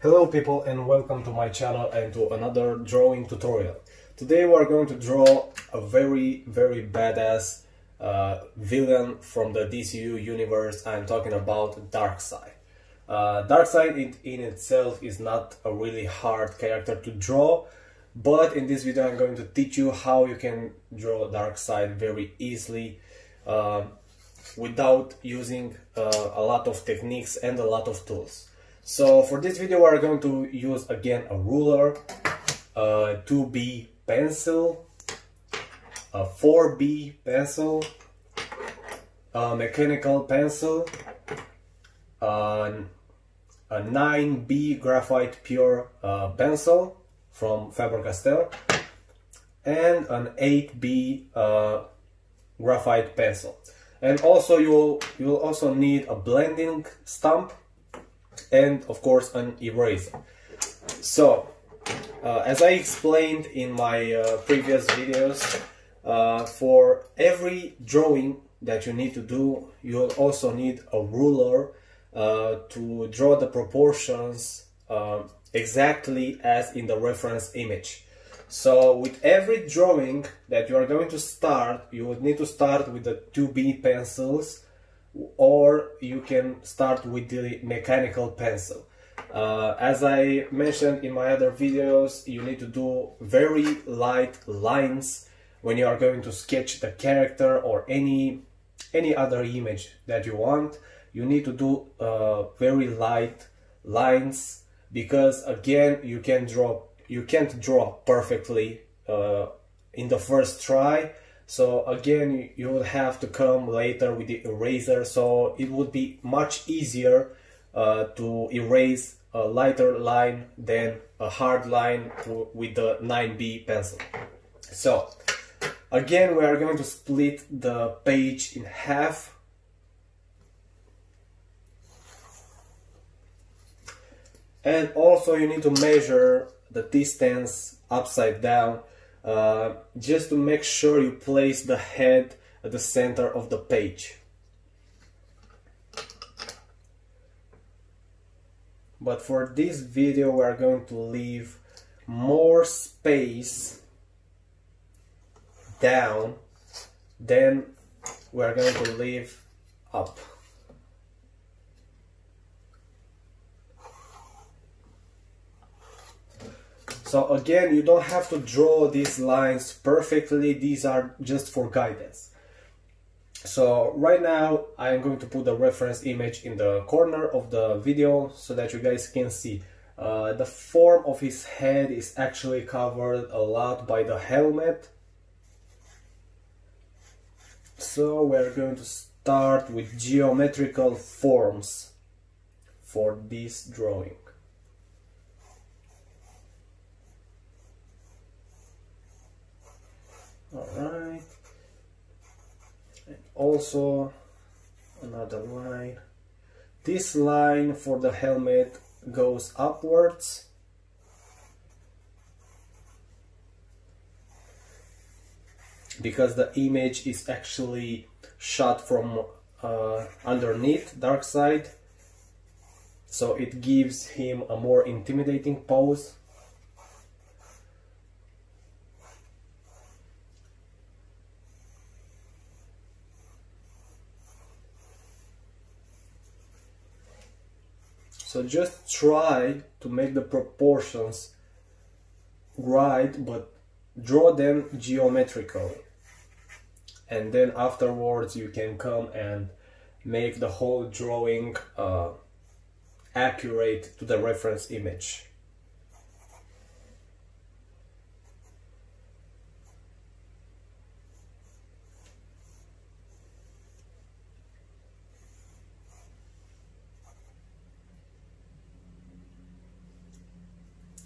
Hello people and welcome to my channel and to another drawing tutorial. Today we are going to draw a very very badass uh, villain from the DCU universe. I'm talking about Darkseid. Uh, Darkseid in, in itself is not a really hard character to draw but in this video I'm going to teach you how you can draw Darkseid very easily uh, without using uh, a lot of techniques and a lot of tools. So for this video we're going to use again a ruler, a 2B pencil, a 4B pencil, a mechanical pencil, a 9B graphite pure uh, pencil from Faber-Castell, and an 8B uh, graphite pencil. And also you'll you'll also need a blending stump and of course an eraser. So uh, as I explained in my uh, previous videos, uh, for every drawing that you need to do, you'll also need a ruler uh, to draw the proportions uh, exactly as in the reference image. So with every drawing that you are going to start, you would need to start with the 2B pencils or you can start with the mechanical pencil. Uh, as I mentioned in my other videos, you need to do very light lines when you are going to sketch the character or any any other image that you want. You need to do uh, very light lines because again you can draw you can't draw perfectly uh, in the first try so again you will have to come later with the eraser. So it would be much easier uh, to erase a lighter line than a hard line with the 9B pencil. So again we are going to split the page in half. And also you need to measure the distance upside down uh, just to make sure you place the head at the center of the page. But for this video we are going to leave more space down than we are going to leave up So again, you don't have to draw these lines perfectly. These are just for guidance. So right now I'm going to put the reference image in the corner of the video so that you guys can see. Uh, the form of his head is actually covered a lot by the helmet. So we're going to start with geometrical forms for this drawing. Alright. And also another line. This line for the helmet goes upwards. Because the image is actually shot from uh, underneath side, So it gives him a more intimidating pose. Just try to make the proportions right, but draw them geometrically. And then afterwards you can come and make the whole drawing uh, accurate to the reference image.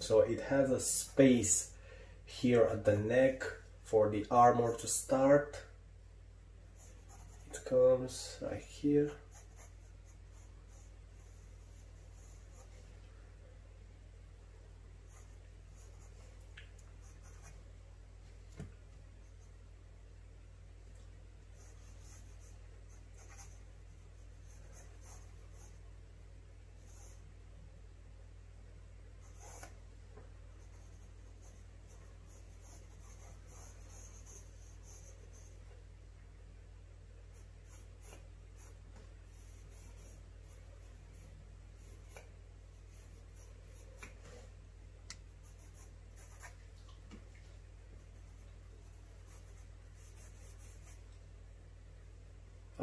So it has a space here at the neck for the armor to start. It comes right here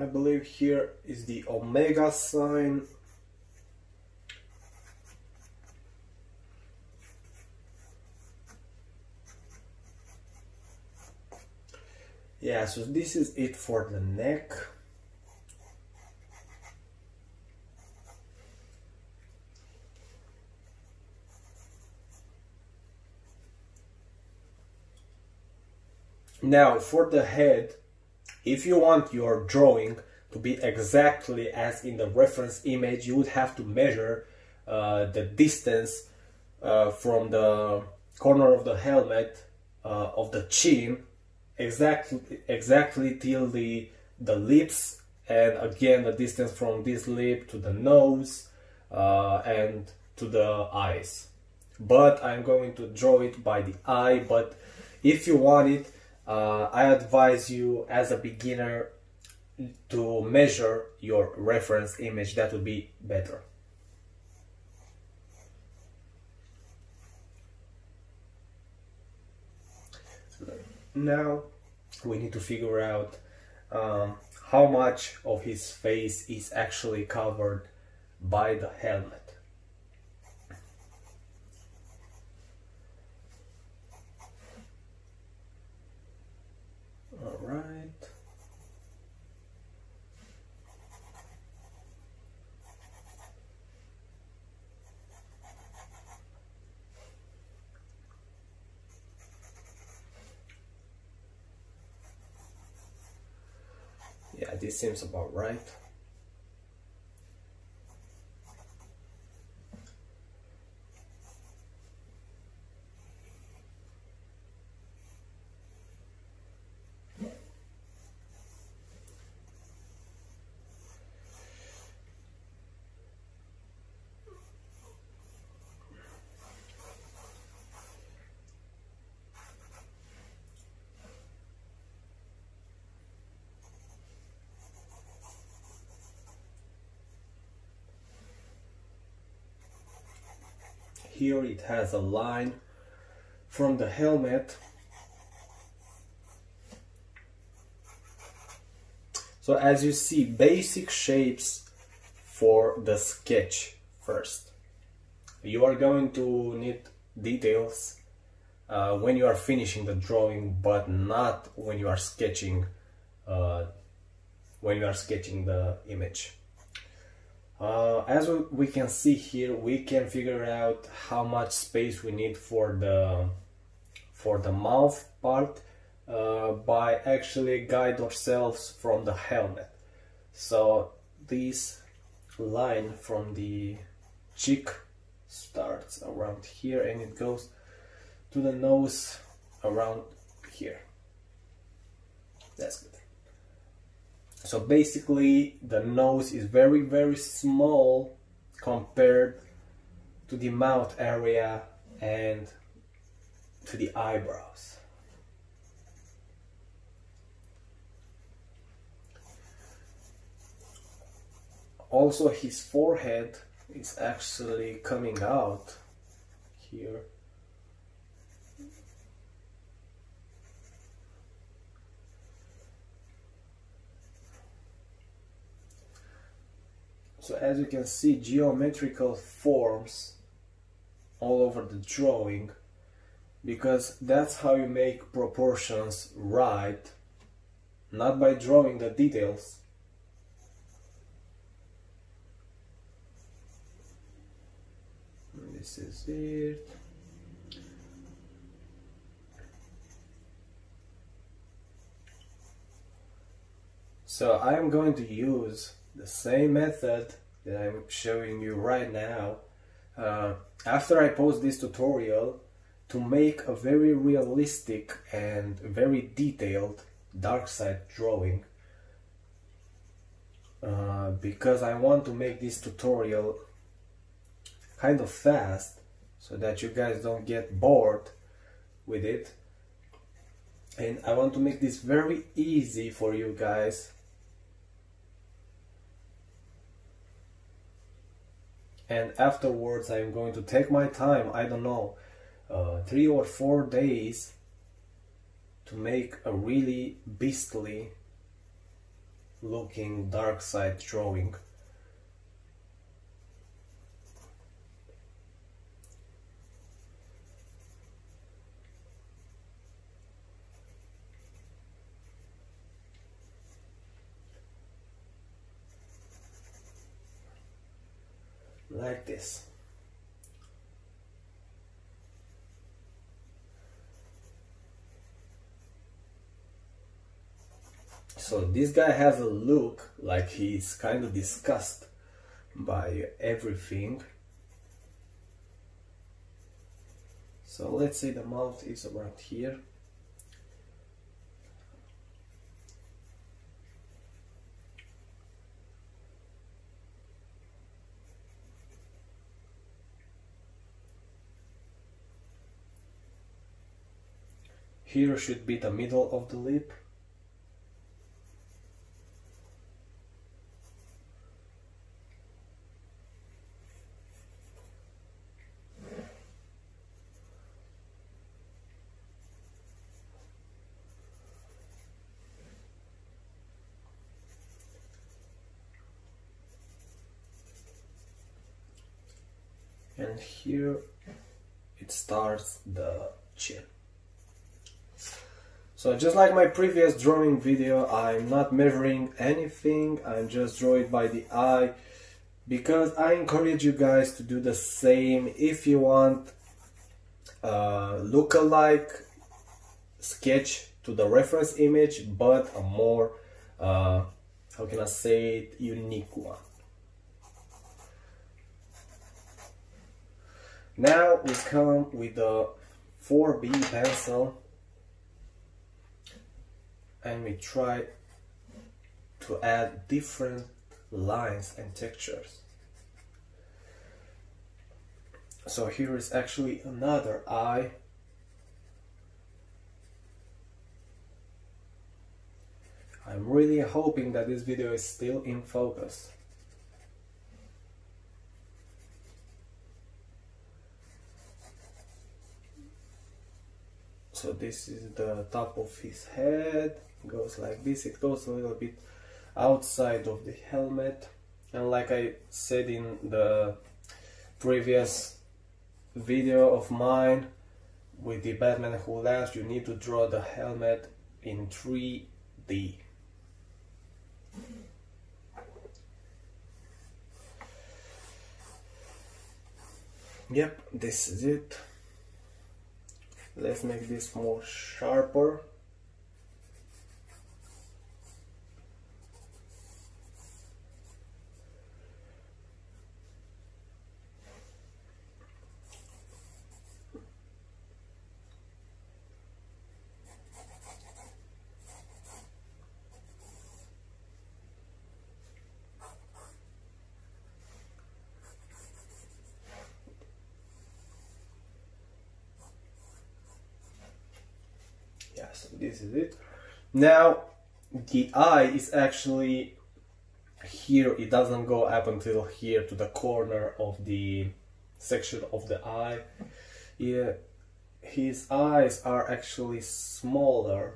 I believe here is the omega sign. Yeah so this is it for the neck. Now for the head if you want your drawing to be exactly as in the reference image you would have to measure uh, the distance uh, from the corner of the helmet uh, of the chin exactly exactly till the the lips and again the distance from this lip to the nose uh, and to the eyes. But I'm going to draw it by the eye but if you want it uh, I advise you as a beginner to measure your reference image that would be better now we need to figure out um, how much of his face is actually covered by the helmet. All right. Yeah, this seems about right. Here it has a line from the helmet. So as you see basic shapes for the sketch first. You are going to need details uh, when you are finishing the drawing but not when you are sketching uh, when you are sketching the image uh, as we can see here, we can figure out how much space we need for the for the mouth part uh, by actually guide ourselves from the helmet. So this line from the cheek starts around here and it goes to the nose around here. That's good. So basically the nose is very very small compared to the mouth area and to the eyebrows. Also his forehead is actually coming out here So as you can see, geometrical forms all over the drawing because that's how you make proportions right, not by drawing the details. This is it. So I am going to use the same method that I'm showing you right now uh, after I post this tutorial to make a very realistic and very detailed Darkseid drawing uh, because I want to make this tutorial kind of fast so that you guys don't get bored with it. And I want to make this very easy for you guys and afterwards I'm going to take my time I don't know uh, three or four days to make a really beastly looking Darkseid drawing. Like this. So this guy has a look like he's kind of disgusted by everything. So let's say the mouth is around here. Here should be the middle of the lip. and here it starts the chin. So just like my previous drawing video, I'm not measuring anything, I'm just drawing by the eye because I encourage you guys to do the same if you want a look-alike sketch to the reference image but a more, uh, how can I say it, unique one. Now we come with the 4B pencil and we try to add different lines and textures. So here is actually another eye. I'm really hoping that this video is still in focus. So this is the top of his head goes like this. It goes a little bit outside of the helmet. And like I said in the previous video of mine with the Batman Who Laughs you need to draw the helmet in 3D yep this is it. Let's make this more sharper this is it? Now the eye is actually here. It doesn't go up until here to the corner of the section of the eye. Yeah his eyes are actually smaller.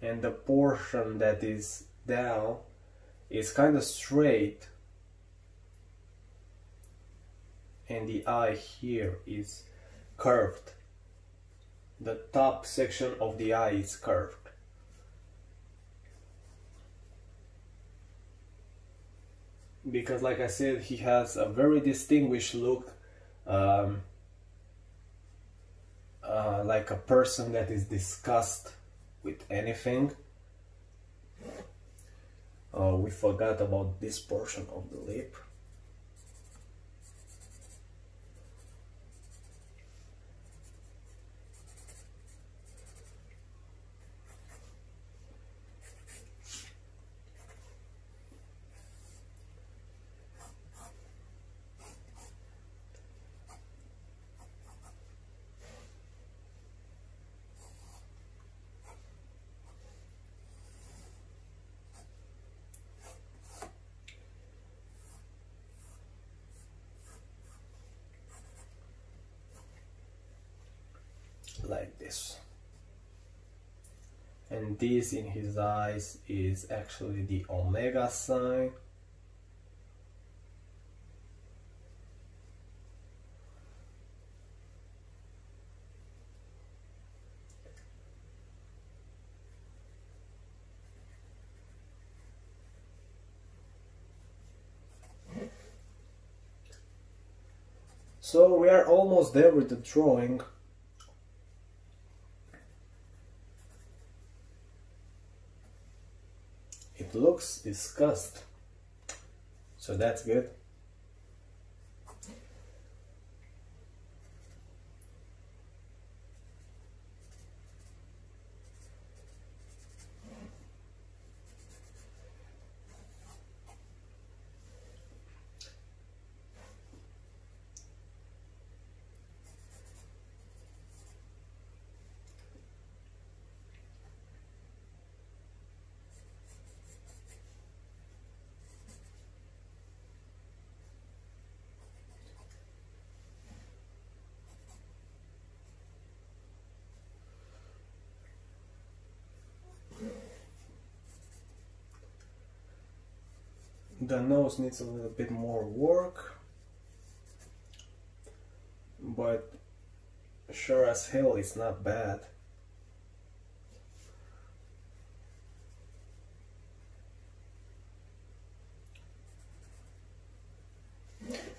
And the portion that is down is kind of straight. And the eye here is curved. The top section of the eye is curved. Because like I said, he has a very distinguished look, um, uh, like a person that is disgusted with anything. Uh, we forgot about this portion of the lip. Like this and this in his eyes is actually the omega sign So we are almost there with the drawing. It looks disgust. So that's good. The nose needs a little bit more work but sure as hell it's not bad.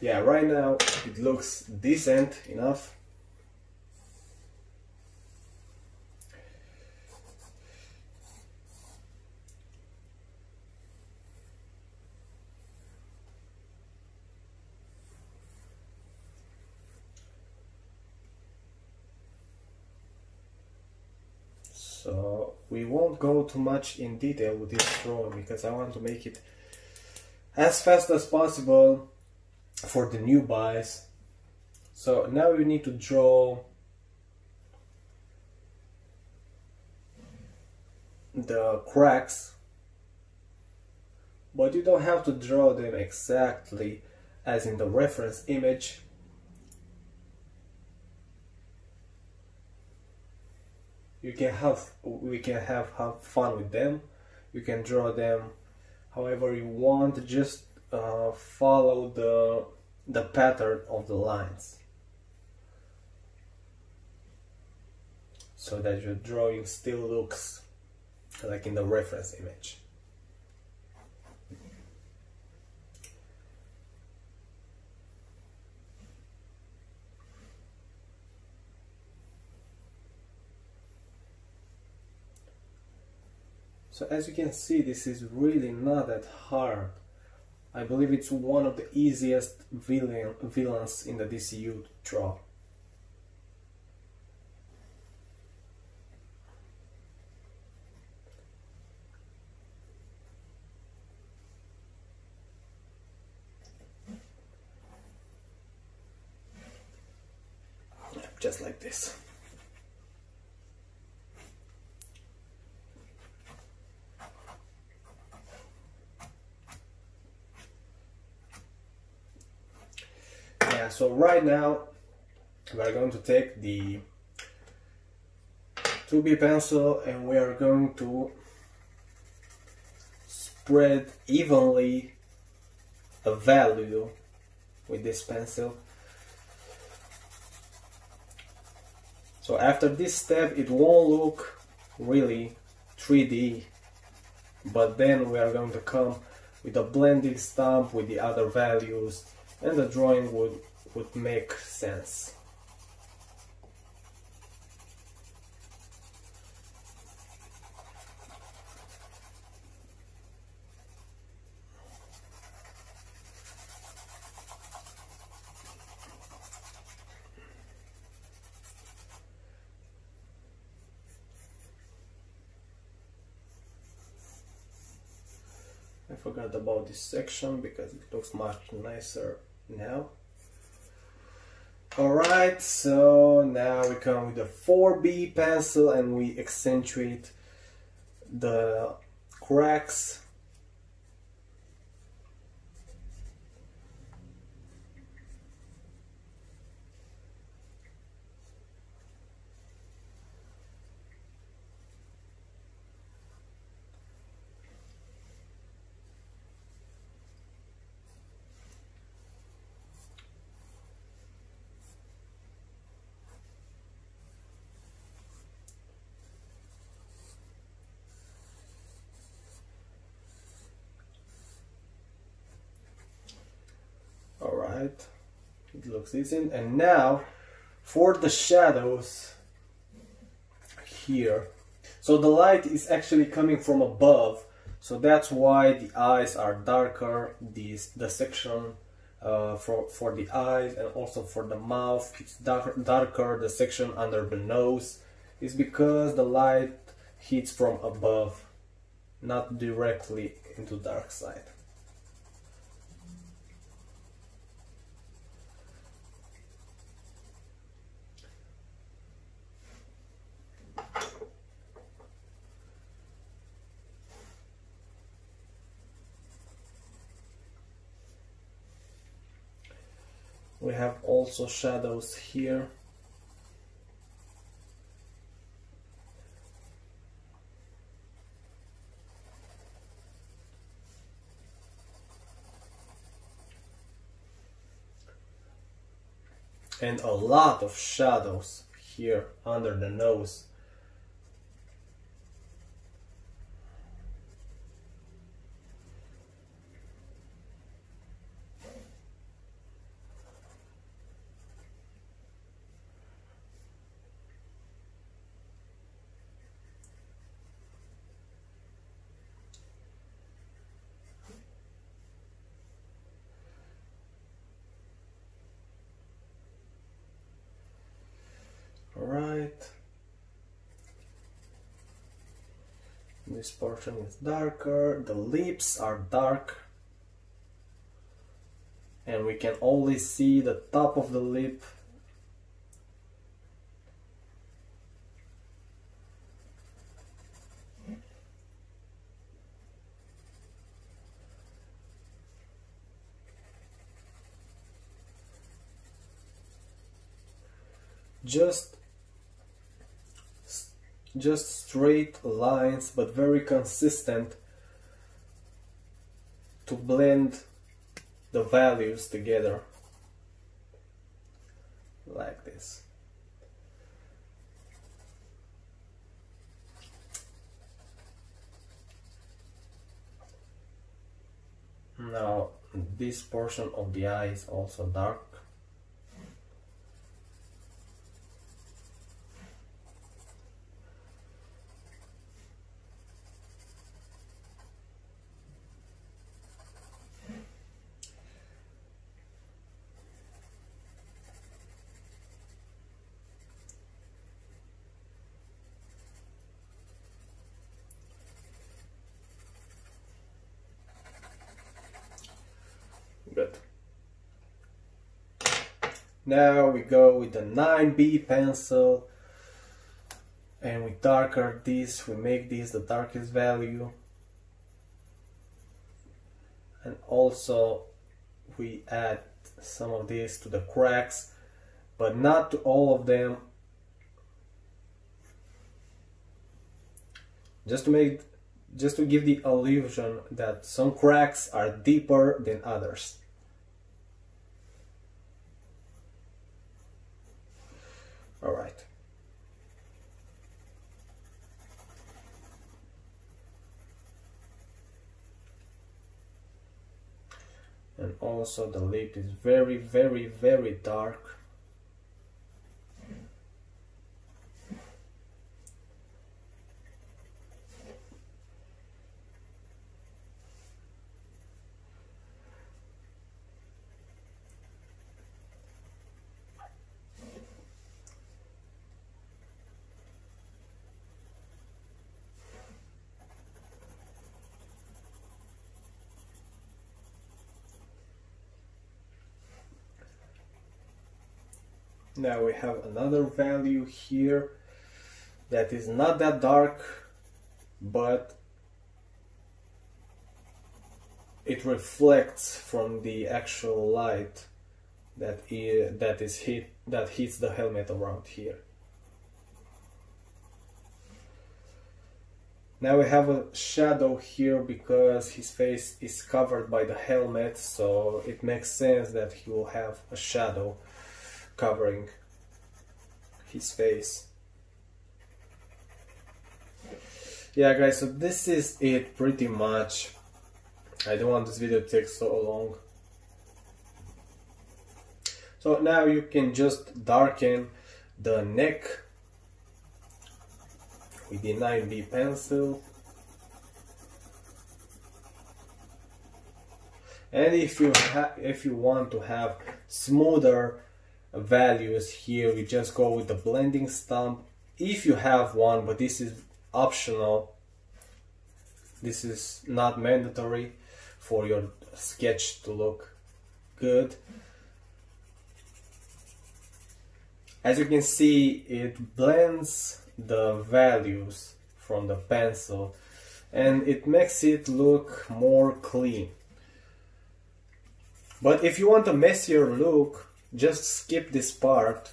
Yeah right now it looks decent enough so go too much in detail with this drawing because I want to make it as fast as possible for the new buys. So now we need to draw the cracks. But you don't have to draw them exactly as in the reference image you can have we can have, have fun with them. You can draw them however you want. Just uh, follow the the pattern of the lines. So that your drawing still looks like in the reference image So as you can see, this is really not that hard. I believe it's one of the easiest villain, villains in the DCU to draw. Just like this. yeah so right now we're going to take the 2B pencil and we are going to spread evenly a value with this pencil. So after this step it won't look really 3D but then we are going to come with a blending stump with the other values and the drawing would would make sense. I forgot about this section because it looks much nicer now. Alright, so now we come with the 4B pencil and we accentuate the cracks right it looks decent. And now for the shadows here. So the light is actually coming from above. So that's why the eyes are darker this the section uh, for for the eyes and also for the mouth it's dark, darker the section under the nose. Is because the light hits from above not directly into Darkseid we have also shadows here. And a lot of shadows here under the nose right this portion is darker the lips are dark and we can only see the top of the lip. Just just straight lines but very consistent to blend the values together. Like this. Now this portion of the eye is also dark Now we go with the 9B pencil. And we darker this, we make this the darkest value. And also we add some of this to the cracks but not to all of them. Just to make just to give the illusion that some cracks are deeper than others All right. And also the lip is very, very, very dark. Now we have another value here that is not that dark but it reflects from the actual light that that is hit that hits the helmet around here. Now we have a shadow here because his face is covered by the helmet so it makes sense that he will have a shadow covering his face. Yeah guys, so this is it pretty much. I don't want this video to take so long. so now you can just darken the neck with the 9B pencil and if you if you want to have smoother values here. We just go with the blending stump if you have one but this is optional this is not mandatory for your sketch to look good. As you can see it blends the values from the pencil and it makes it look more clean. But if you want a messier look just skip this part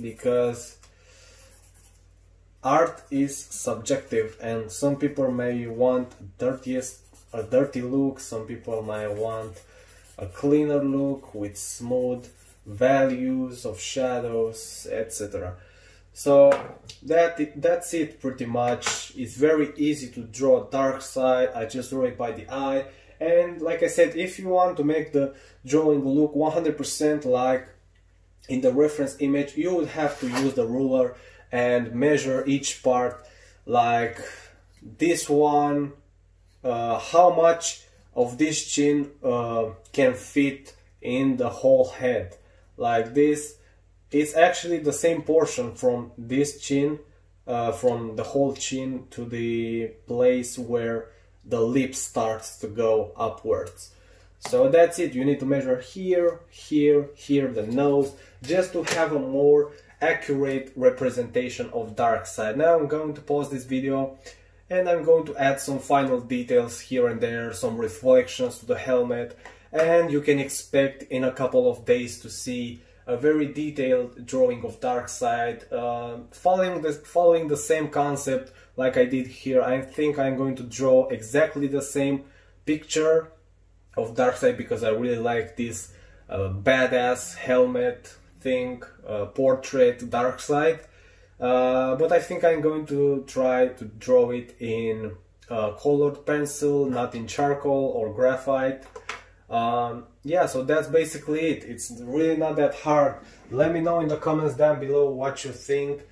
because art is subjective and some people may want dirtiest a dirty look some people may want a cleaner look with smooth values of shadows etc so that that's it pretty much. It's very easy to draw Darkseid. I just draw it by the eye and like i said if you want to make the drawing look 100% like in the reference image you would have to use the ruler and measure each part. Like this one uh, how much of this chin uh, can fit in the whole head. Like this it's actually the same portion from this chin uh, from the whole chin to the place where the lip starts to go upwards. So that's it. You need to measure here here here the nose just to have a more accurate representation of Darkseid. Now i'm going to pause this video and i'm going to add some final details here and there some reflections to the helmet. And you can expect in a couple of days to see a very detailed drawing of Darkseid uh, following the following the same concept like I did here I think I'm going to draw exactly the same picture of Darkseid because I really like this uh, badass helmet thing, uh, portrait Darkseid. Uh, but I think I'm going to try to draw it in uh, colored pencil, not in charcoal or graphite. Um, yeah, so that's basically it. It's really not that hard. Let me know in the comments down below what you think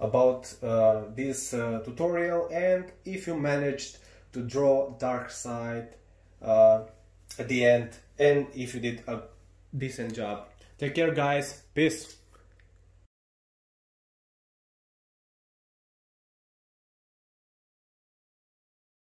about uh, this uh, tutorial and if you managed to draw Darkseid uh, at the end and if you did a decent job. Take care guys, peace!